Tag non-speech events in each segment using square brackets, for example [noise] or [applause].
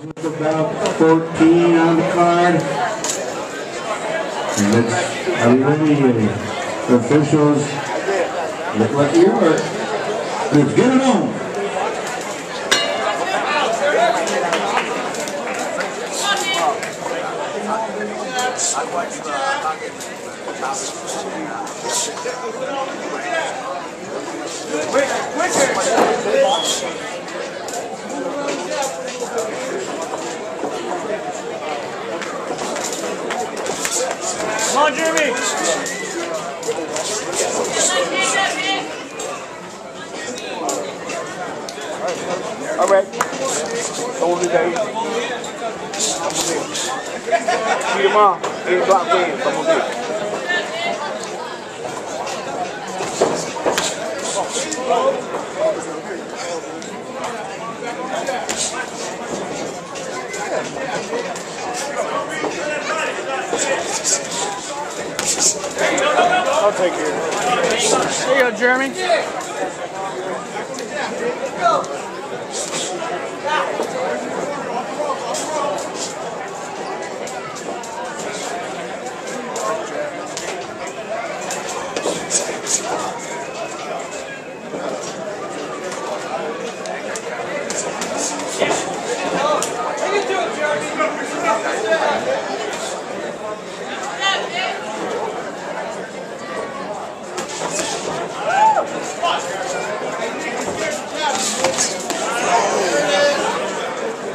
With about 14 on the card. And we ready? The officials look like you are. Let's get it on. Come on, Jeremy. All right. It there. See you tomorrow. Eight o'clock win. Come on, baby. I'll take care it. You go, Jeremy.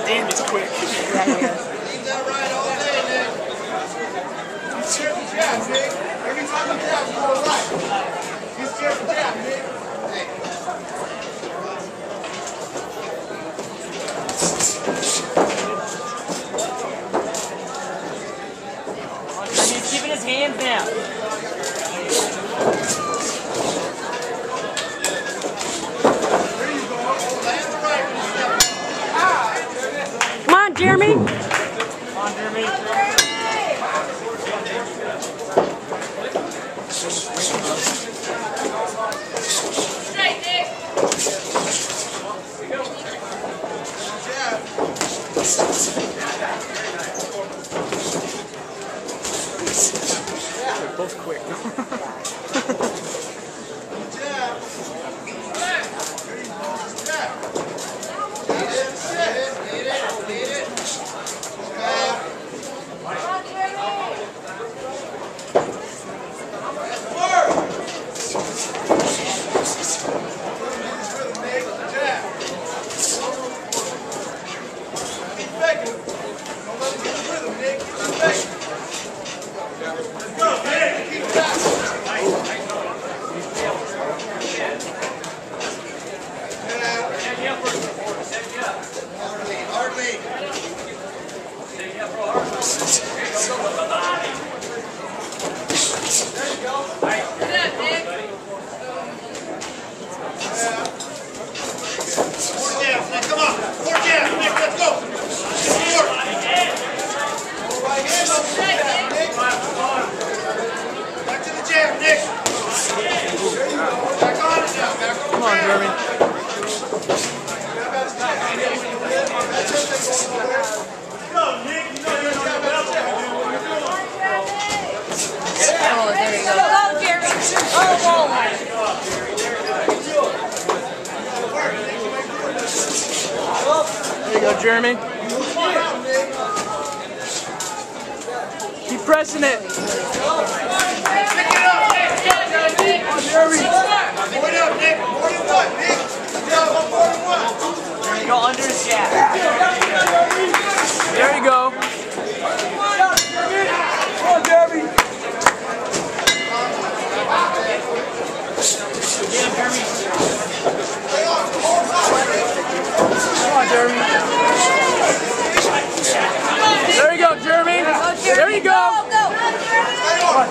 Damn, it's quick. Every time you jab, you go right. He's scared to jab, Nick. He's keeping his hands down. Come on, Jeremy. Come on, Jeremy. They're both quick. [laughs] Four jabs, Nick, come on. Four jabs, Nick, let's go. Four. Right hand up, jab, Nick. Back to the jab, Nick. Back on it now, back on Come on, Jeremy. Oh, there you go. Go, Jeremy. Oh, There you go, Jeremy. Keep pressing it. Pick it up, Nick. More it up, Nick. One, Nick. Yeah, one more than one. There you go, under his jab.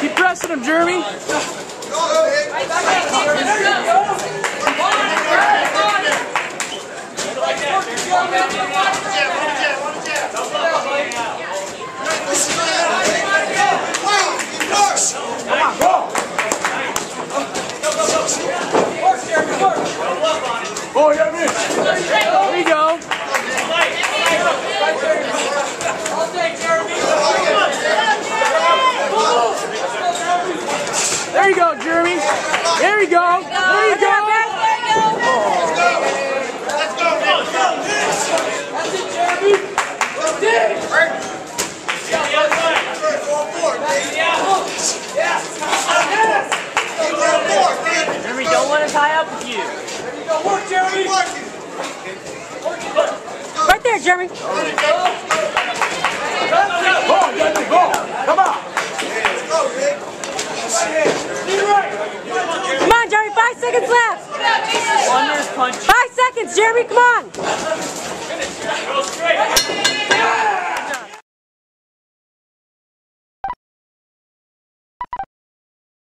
Keep pressing him, Jeremy. There you go. There you go. Let's go, man. Jeremy, don't let him tie up with you. Right there, Jeremy. Go, Jeremy, go. Come on. Come on, Jeremy! five seconds left. Five seconds, Jeremy! come on.